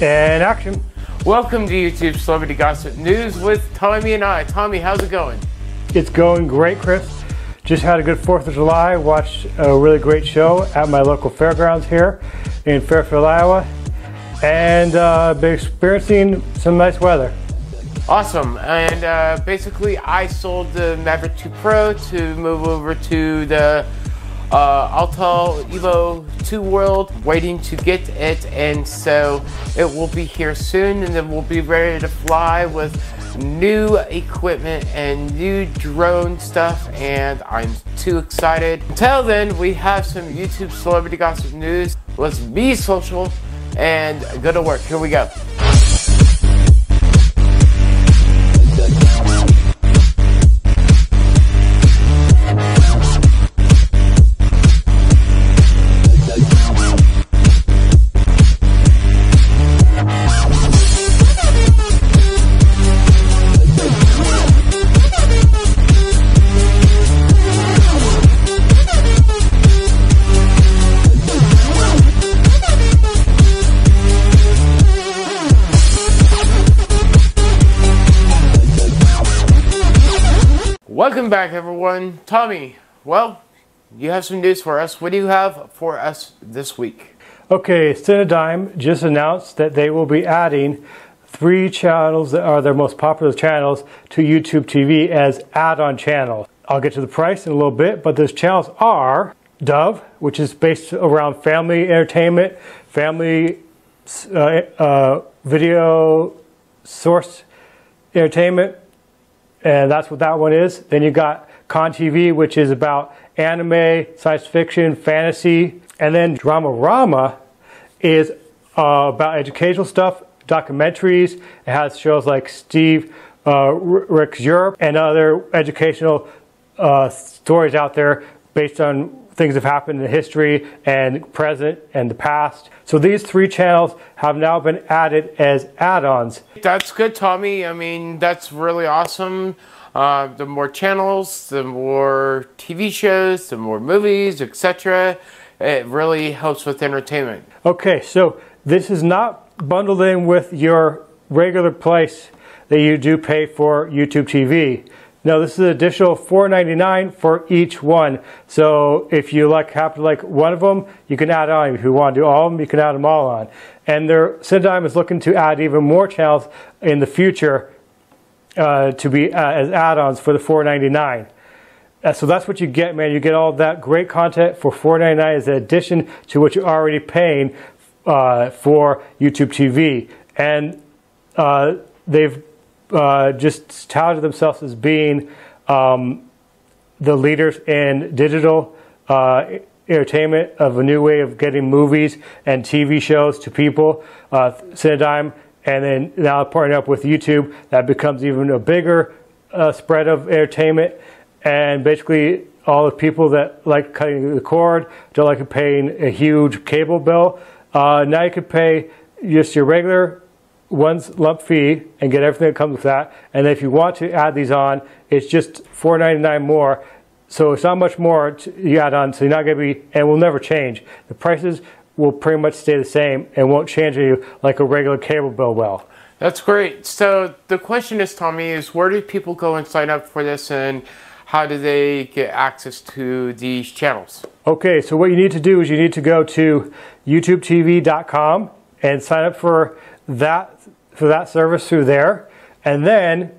And action. Welcome to YouTube Celebrity Gossip News with Tommy and I. Tommy, how's it going? It's going great, Chris. Just had a good 4th of July. Watched a really great show at my local fairgrounds here in Fairfield, Iowa. And uh, been experiencing some nice weather. Awesome. And uh, basically, I sold the Maverick 2 Pro to move over to the uh, Autel Evo 2 World, waiting to get it. And so it will be here soon, and then we'll be ready to fly with new equipment and new drone stuff. And I'm too excited. Until then, we have some YouTube celebrity gossip news. Let's be social and go to work. Here we go. Welcome back, everyone. Tommy, well, you have some news for us. What do you have for us this week? Okay, Cinedigm just announced that they will be adding three channels that are their most popular channels to YouTube TV as add-on channels. I'll get to the price in a little bit, but those channels are Dove, which is based around family entertainment, family uh, uh, video source entertainment, and that's what that one is. Then you got CONtv, which is about anime, science fiction, fantasy, and then Dramarama is uh, about educational stuff, documentaries. It has shows like Steve uh, Rick's Europe and other educational uh, stories out there based on things have happened in history and present and the past. So these three channels have now been added as add-ons. That's good, Tommy. I mean, that's really awesome. Uh, the more channels, the more TV shows, the more movies, etc. It really helps with entertainment. Okay, so this is not bundled in with your regular price that you do pay for YouTube TV. No, this is an additional $4.99 for each one. So if you like happen to like one of them, you can add on. If you want to do all of them, you can add them all on. And their Cinedigm is looking to add even more channels in the future uh, to be uh, as add-ons for the $4.99. Uh, so that's what you get, man. You get all that great content for $4.99 as an addition to what you're already paying uh, for YouTube TV. And uh, they've uh, just touted themselves as being um, the leaders in digital uh, entertainment of a new way of getting movies and TV shows to people. Uh, Cinedigm, and then now partnering up with YouTube, that becomes even a bigger uh, spread of entertainment. And basically, all the people that like cutting the cord, don't like paying a huge cable bill. Uh, now you can pay just your regular one lump fee and get everything that comes with that. And if you want to add these on, it's just $4.99 more. So it's not much more you add on. So you're not going to be, and will never change. The prices will pretty much stay the same and won't change you like a regular cable bill will. That's great. So the question is, Tommy, is where do people go and sign up for this and how do they get access to these channels? Okay, so what you need to do is you need to go to youtubetv.com and sign up for that for that service through there. And then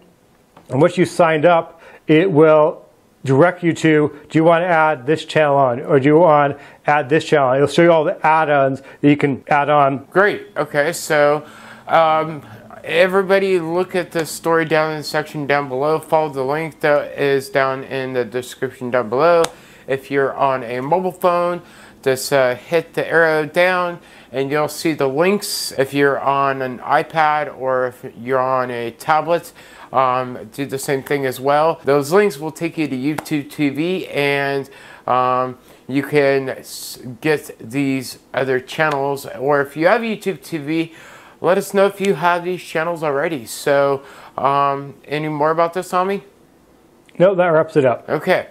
once you signed up, it will direct you to do you want to add this channel on or do you want to add this channel? It'll show you all the add-ons that you can add on. Great. Okay, so um, everybody look at the story down in the section down below. Follow the link that is down in the description down below. If you're on a mobile phone, just uh, hit the arrow down and you'll see the links if you're on an iPad or if you're on a tablet. Um, do the same thing as well. Those links will take you to YouTube TV and um, you can get these other channels or if you have YouTube TV let us know if you have these channels already. So um, any more about this, Tommy? No, that wraps it up. Okay.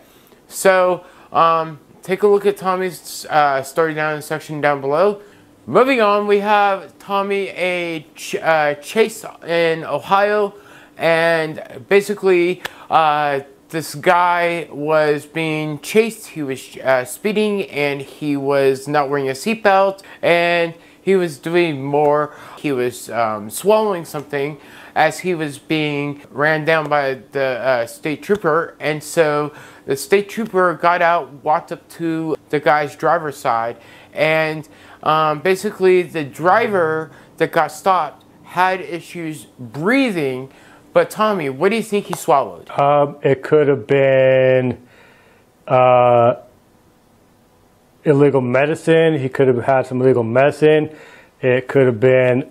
So um, take a look at Tommy's uh, story down in section down below. Moving on, we have Tommy a ch- uh, chase in Ohio, and basically, uh, this guy was being chased. He was uh, speeding, and he was not wearing a seatbelt, and he was doing more. He was um, swallowing something as he was being ran down by the uh, state trooper, and so the state trooper got out, walked up to the guy's driver's side, and um, basically, the driver that got stopped had issues breathing. But Tommy, what do you think he swallowed? Um, it could have been uh, illegal medicine. He could have had some illegal medicine. It could have been.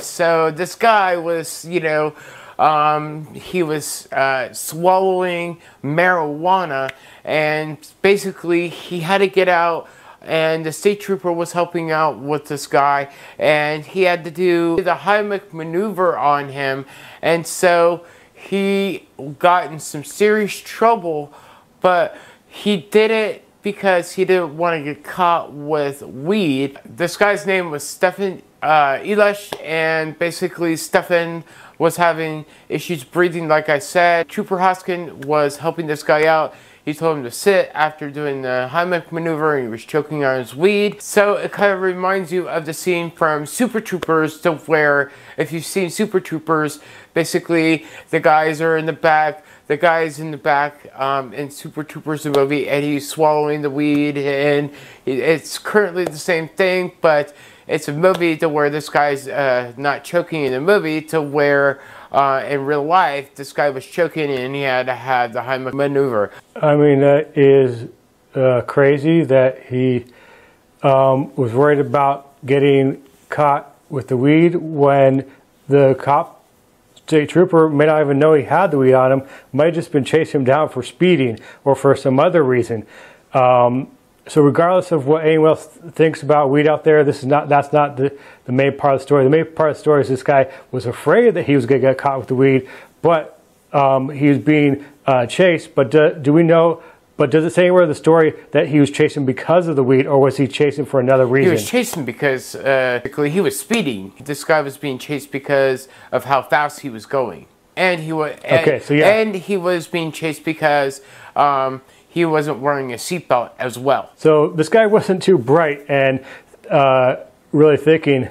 So this guy was, you know, um, he was uh, swallowing marijuana, and basically he had to get out and the state trooper was helping out with this guy and he had to do the Heimlich maneuver on him and so he got in some serious trouble but he did it because he didn't want to get caught with weed. This guy's name was Stephan uh, Elash and basically Stephan was having issues breathing like I said. Trooper Hoskin was helping this guy out he told him to sit after doing the Heimlich maneuver and he was choking on his weed. So it kind of reminds you of the scene from Super Troopers to where if you've seen Super Troopers, basically the guys are in the back, the guy's in the back um, in Super Troopers the movie and he's swallowing the weed and it's currently the same thing but it's a movie to where this guy's uh, not choking in the movie to where uh, in real life, this guy was choking and he had to have the Heimlich maneuver. I mean, that is uh, crazy that he um, was worried about getting caught with the weed when the cop, state trooper, may not even know he had the weed on him, might have just been chasing him down for speeding or for some other reason. Um, so regardless of what anyone else thinks about weed out there, this is not that's not the, the main part of the story. The main part of the story is this guy was afraid that he was going to get caught with the weed, but um, he was being uh, chased. But do, do, we know? But does it say anywhere in the story that he was chasing because of the weed, or was he chasing for another reason? He was chasing because uh, he was speeding. This guy was being chased because of how fast he was going, and he was okay. So yeah, and he was being chased because. Um, he wasn't wearing a seatbelt as well. So this guy wasn't too bright and uh, really thinking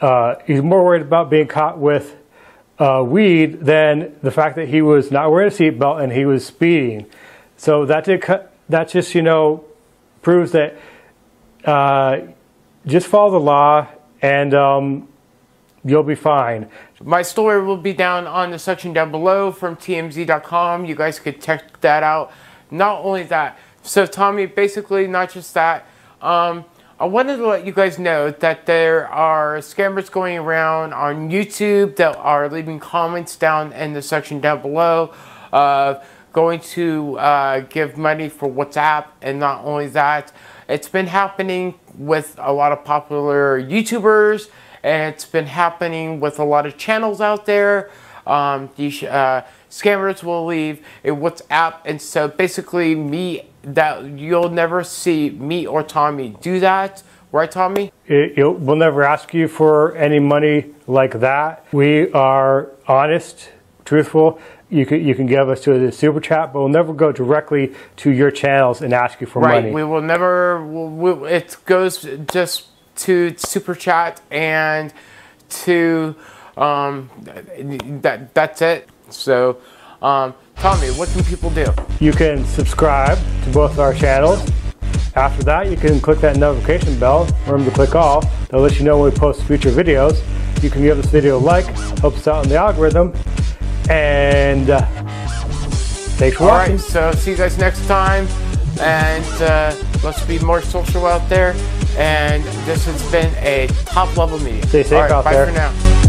uh, he's more worried about being caught with uh, weed than the fact that he was not wearing a seatbelt and he was speeding. So that that just you know proves that uh, just follow the law and um, you'll be fine. My story will be down on the section down below from tmz.com. You guys could check that out. Not only that, so Tommy, basically not just that. Um, I wanted to let you guys know that there are scammers going around on YouTube that are leaving comments down in the section down below, uh, going to uh, give money for WhatsApp, and not only that, it's been happening with a lot of popular YouTubers, and it's been happening with a lot of channels out there. Um, these, uh, scammers will leave a WhatsApp. And so basically me, that you'll never see me or Tommy do that. Right, Tommy? It, it, we'll never ask you for any money like that. We are honest, truthful. You can, you can give us to the super chat, but we'll never go directly to your channels and ask you for right. money. We will never, we, it goes just to super chat and to, um, that, that's it. So, um, Tommy, what can people do? You can subscribe to both our channels. After that, you can click that notification bell. Remember to click all. That'll let you know when we post future videos. You can give this video a like, helps us out in the algorithm. And uh, thanks for all watching. Right, so see you guys next time. And uh, let's be more social out there. And this has been a top level media. Stay safe right, out bye there. Bye for now.